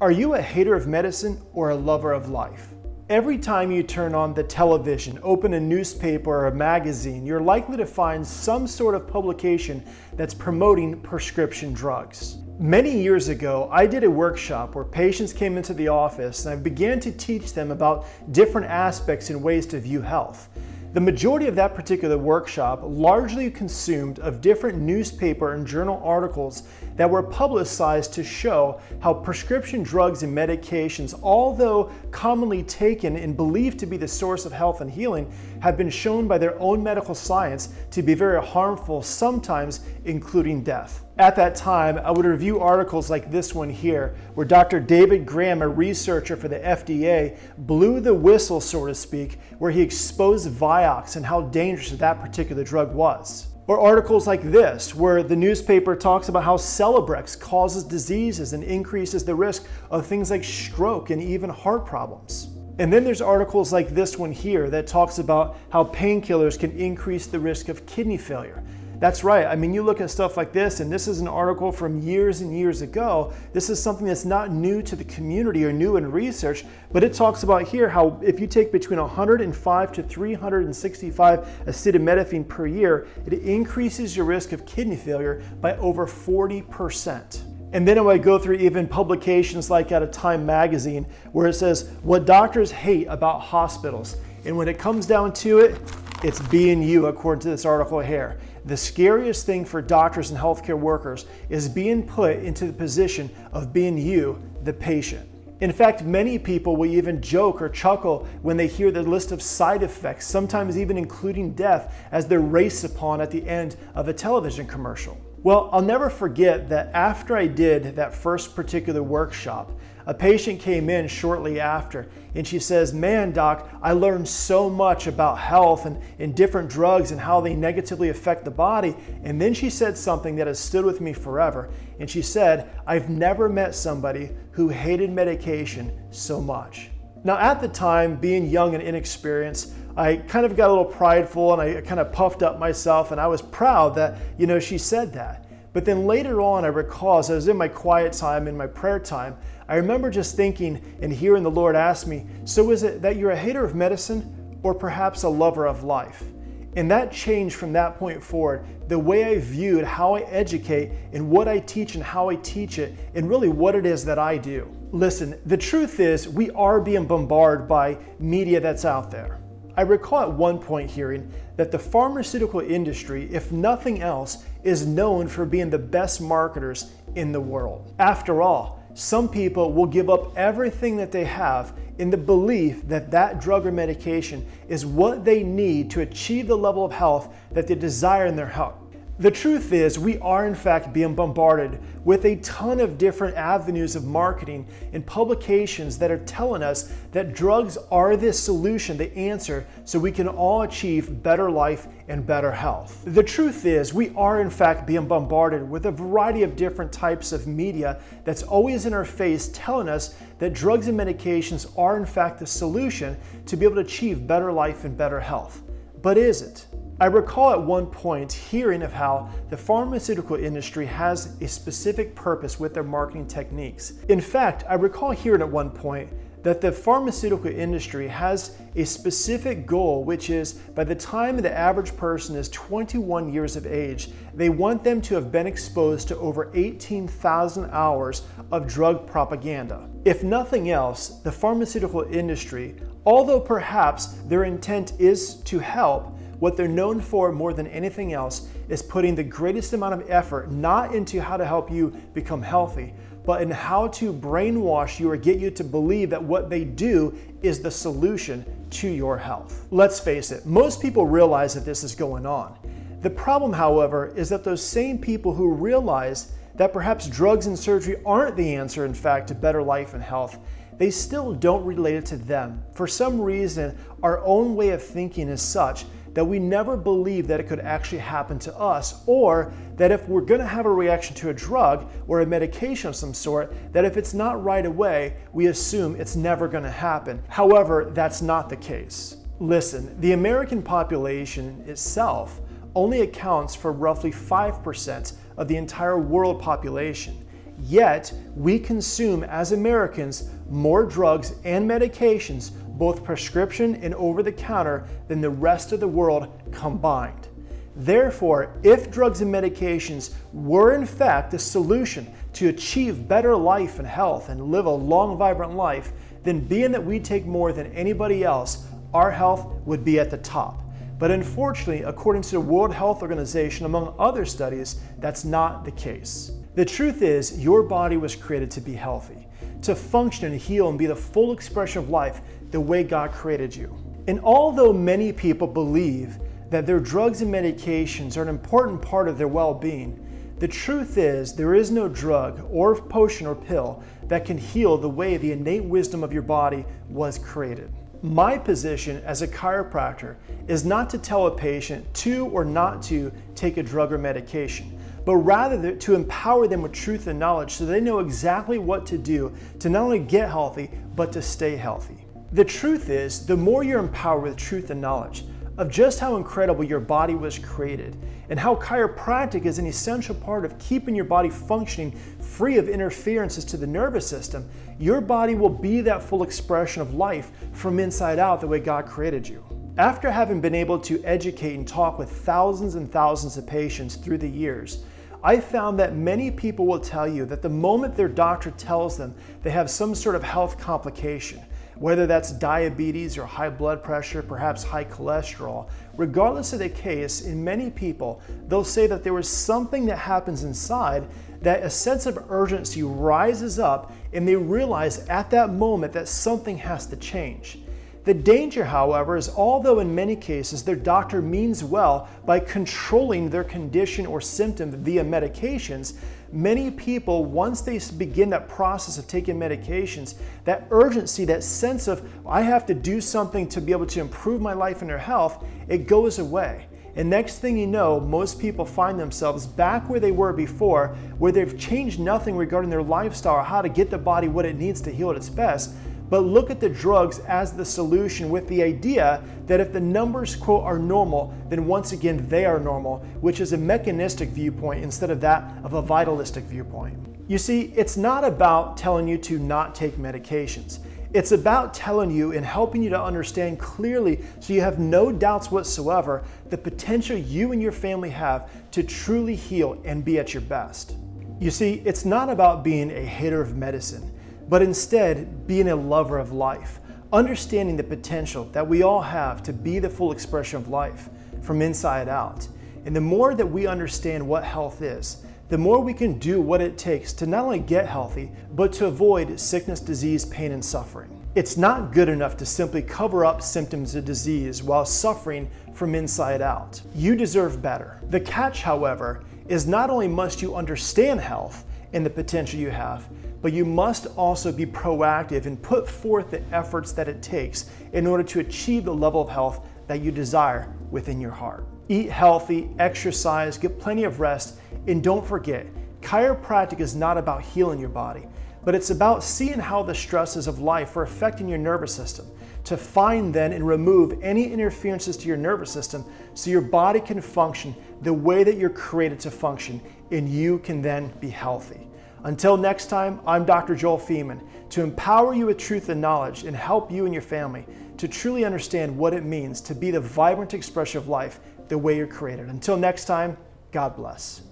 Are you a hater of medicine or a lover of life? Every time you turn on the television, open a newspaper or a magazine, you're likely to find some sort of publication that's promoting prescription drugs. Many years ago, I did a workshop where patients came into the office and I began to teach them about different aspects and ways to view health. The majority of that particular workshop largely consumed of different newspaper and journal articles that were publicized to show how prescription drugs and medications, although commonly taken and believed to be the source of health and healing, have been shown by their own medical science to be very harmful, sometimes including death. At that time, I would review articles like this one here, where Dr. David Graham, a researcher for the FDA, blew the whistle, so to speak, where he exposed Vioxx and how dangerous that particular drug was. Or articles like this, where the newspaper talks about how Celebrex causes diseases and increases the risk of things like stroke and even heart problems. And then there's articles like this one here that talks about how painkillers can increase the risk of kidney failure. That's right. I mean, you look at stuff like this, and this is an article from years and years ago. This is something that's not new to the community or new in research, but it talks about here how if you take between 105 to 365 acetaminophen per year, it increases your risk of kidney failure by over 40%. And then I go through even publications like at a Time magazine where it says what doctors hate about hospitals. And when it comes down to it, it's being you, according to this article here. The scariest thing for doctors and healthcare workers is being put into the position of being you, the patient. In fact, many people will even joke or chuckle when they hear the list of side effects, sometimes even including death, as they're raced upon at the end of a television commercial. Well, I'll never forget that after I did that first particular workshop, a patient came in shortly after and she says, Man, doc, I learned so much about health and, and different drugs and how they negatively affect the body. And then she said something that has stood with me forever. And she said, I've never met somebody who hated medication so much. Now, at the time, being young and inexperienced, I kind of got a little prideful and I kind of puffed up myself and I was proud that, you know, she said that. But then later on, I recall, as I was in my quiet time, in my prayer time, I remember just thinking and hearing the Lord ask me, So is it that you're a hater of medicine or perhaps a lover of life? And that changed from that point forward the way I viewed how I educate and what I teach and how I teach it, and really what it is that I do. Listen, the truth is, we are being bombarded by media that's out there. I recall at one point hearing that the pharmaceutical industry, if nothing else, is known for being the best marketers in the world. After all, some people will give up everything that they have in the belief that that drug or medication is what they need to achieve the level of health that they desire in their health. The truth is, we are in fact being bombarded with a ton of different avenues of marketing and publications that are telling us that drugs are the solution, the answer, so we can all achieve better life and better health. The truth is, we are in fact being bombarded with a variety of different types of media that's always in our face telling us that drugs and medications are in fact the solution to be able to achieve better life and better health. But is it? I recall at one point hearing of how the pharmaceutical industry has a specific purpose with their marketing techniques. In fact, I recall hearing at one point that the pharmaceutical industry has a specific goal, which is by the time the average person is 21 years of age, they want them to have been exposed to over 18,000 hours of drug propaganda. If nothing else, the pharmaceutical industry, although perhaps their intent is to help, what they're known for more than anything else is putting the greatest amount of effort not into how to help you become healthy, but in how to brainwash you or get you to believe that what they do is the solution to your health. Let's face it, most people realize that this is going on. The problem, however, is that those same people who realize that perhaps drugs and surgery aren't the answer, in fact, to better life and health, they still don't relate it to them. For some reason, our own way of thinking is such that we never believe that it could actually happen to us, or that if we're going to have a reaction to a drug or a medication of some sort, that if it's not right away, we assume it's never going to happen. However, that's not the case. Listen, the American population itself only accounts for roughly 5% of the entire world population. Yet, we consume as Americans more drugs and medications, both prescription and over the counter, than the rest of the world combined. Therefore, if drugs and medications were in fact the solution to achieve better life and health and live a long, vibrant life, then being that we take more than anybody else, our health would be at the top. But unfortunately, according to the World Health Organization, among other studies, that's not the case. The truth is, your body was created to be healthy, to function and heal and be the full expression of life the way God created you. And although many people believe that their drugs and medications are an important part of their well being, the truth is there is no drug or potion or pill that can heal the way the innate wisdom of your body was created. My position as a chiropractor is not to tell a patient to or not to take a drug or medication, but rather to empower them with truth and knowledge so they know exactly what to do to not only get healthy, but to stay healthy. The truth is, the more you're empowered with truth and knowledge, of just how incredible your body was created and how chiropractic is an essential part of keeping your body functioning free of interferences to the nervous system, your body will be that full expression of life from inside out the way God created you. After having been able to educate and talk with thousands and thousands of patients through the years, I found that many people will tell you that the moment their doctor tells them they have some sort of health complication, whether that's diabetes or high blood pressure, perhaps high cholesterol, regardless of the case, in many people, they'll say that there was something that happens inside that a sense of urgency rises up and they realize at that moment that something has to change. The danger, however, is although in many cases their doctor means well by controlling their condition or symptom via medications, many people, once they begin that process of taking medications, that urgency, that sense of, I have to do something to be able to improve my life and their health, it goes away. And next thing you know, most people find themselves back where they were before, where they've changed nothing regarding their lifestyle or how to get the body what it needs to heal at its best but look at the drugs as the solution with the idea that if the numbers, quote, are normal, then once again they are normal, which is a mechanistic viewpoint instead of that of a vitalistic viewpoint. You see, it's not about telling you to not take medications. It's about telling you and helping you to understand clearly so you have no doubts whatsoever the potential you and your family have to truly heal and be at your best. You see, it's not about being a hater of medicine but instead being a lover of life, understanding the potential that we all have to be the full expression of life from inside out. And the more that we understand what health is, the more we can do what it takes to not only get healthy, but to avoid sickness, disease, pain, and suffering. It's not good enough to simply cover up symptoms of disease while suffering from inside out. You deserve better. The catch, however, is not only must you understand health and the potential you have, but you must also be proactive and put forth the efforts that it takes in order to achieve the level of health that you desire within your heart. Eat healthy, exercise, get plenty of rest, and don't forget, chiropractic is not about healing your body, but it's about seeing how the stresses of life are affecting your nervous system to find then and remove any interferences to your nervous system so your body can function the way that you're created to function and you can then be healthy. Until next time, I'm Dr. Joel Feeman to empower you with truth and knowledge and help you and your family to truly understand what it means to be the vibrant expression of life the way you're created. Until next time, God bless.